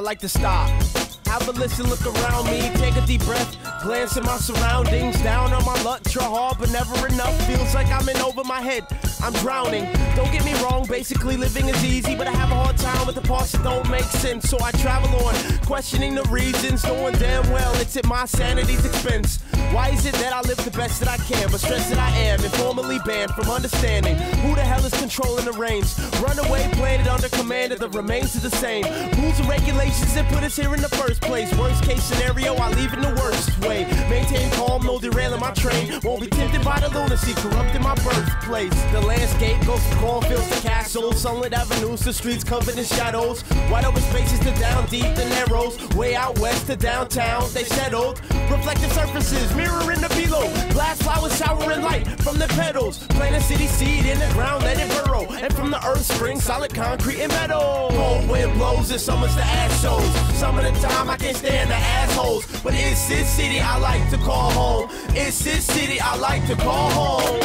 I like to stop. Have a listen, look around me, take a deep breath, glance at my surroundings, down on my luck, try hard, but never enough. Feels like I'm in over my head, I'm drowning. Don't get me wrong, basically living is easy, but I have a hard time with the parts that don't make sense. So I travel on, questioning the reasons, knowing damn well it's at my sanity's expense. Why is it that I live the best that I can, but stressed that I am, informally banned from understanding who the hell is controlling the reins? Runaway planet under command of the remains are the same. Rules and regulations that put us here in the first place. Worst case scenario, I leave in the worst way. Maintain calm, no derailing my train. Won't be tempted by the lunacy, corrupting my birthplace. The landscape goes from cornfields to castles, sunlit avenues to streets covered in shadows. Wide open spaces to down deep the narrows. Way out west to downtown, they settled. Reflective surfaces, mirroring the below. Glass flowers showering light from the petals. Plant a city seed in the ground, let it burrow. And from the earth spring solid concrete and metal. Cold wind blows and summers the ass shows. Some of the time I can't stand the assholes. But it's this city I like to call home. It's this is city I like to call home.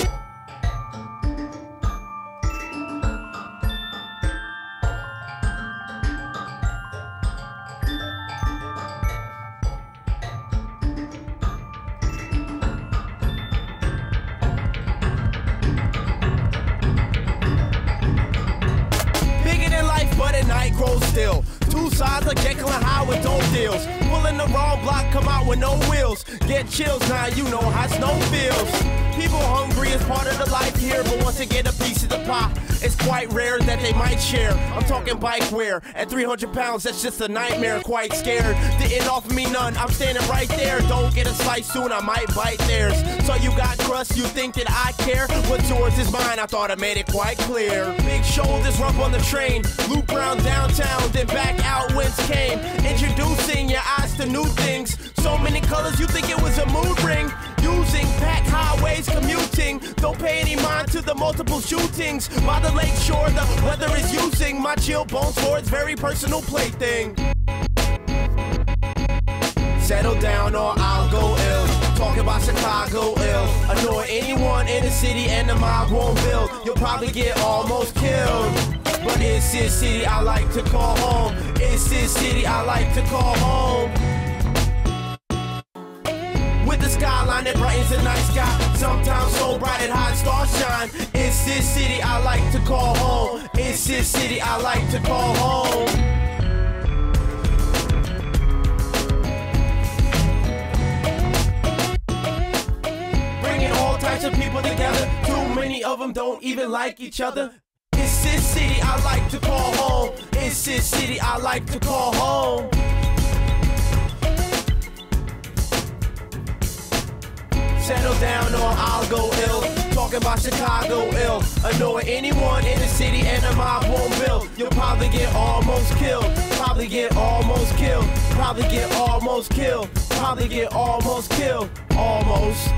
Bigger than life, but at night grows still. Two sides like Jekyll and Hyde with dope Pulling the wrong block, come out with no wheels. Get chills, now you know how snow feels. People hungry is part of the life here, but once they get a piece of the pie, it's quite rare that they might share. I'm talking bike wear. At 300 pounds, that's just a nightmare. Quite scared. Didn't offer me none. I'm standing right there. Don't get a slice soon, I might bite theirs. So you got crust, you think that I care? What's yours is mine. I thought I made it quite clear. Big shoulders, rump on the train. Loop round downtown, then back out things. So many colors, you think it was a mood ring. Using packed highways, commuting. Don't pay any mind to the multiple shootings. By the lake shore, the weather is using my chill bones for its very personal plaything. Settle down or I'll go ill. Talking about Chicago ill. Annoy anyone in the city and the mob won't build. You'll probably get almost killed. But it's this city I like to call home. It's this city I like to call home. With the skyline that brightens the night sky. Sometimes so bright and hot stars shine. It's this city I like to call home. It's this city I like to call home. Bringing all types of people together. Too many of them don't even like each other. It's this city I like to call home. It's this city I like to call home. Or I'll. Talking about Chicago ill. Annoy anyone in the city and the mob won't build. You'll probably get almost killed. Probably get almost killed. Probably get almost killed. Probably get almost killed. Almost.